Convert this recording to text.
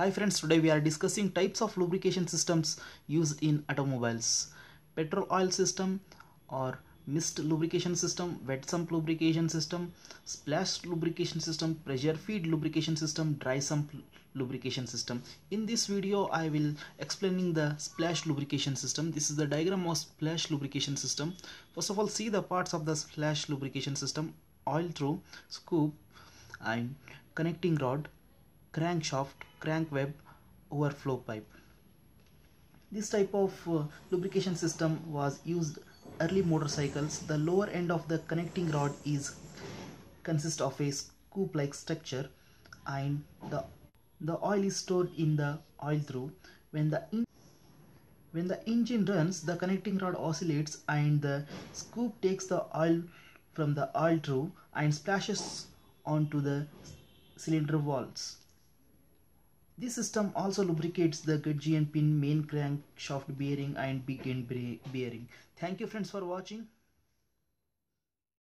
Hi friends, today we are discussing types of lubrication systems used in automobiles. Petrol oil system or mist lubrication system, wet sump lubrication system, splash lubrication system, pressure feed lubrication system, dry sump lubrication system. In this video I will explaining the splash lubrication system. This is the diagram of splash lubrication system. First of all see the parts of the splash lubrication system oil trough, scoop and connecting rod, crankshaft, crank web, overflow pipe. This type of uh, lubrication system was used early motorcycles. The lower end of the connecting rod is consists of a scoop like structure and the the oil is stored in the oil trough when the when the engine runs the connecting rod oscillates and the scoop takes the oil from the oil trough and splashes onto the cylinder walls this system also lubricates the gudgeon pin main crankshaft bearing and big end bearing. Thank you friends for watching